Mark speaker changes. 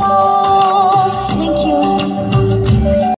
Speaker 1: 어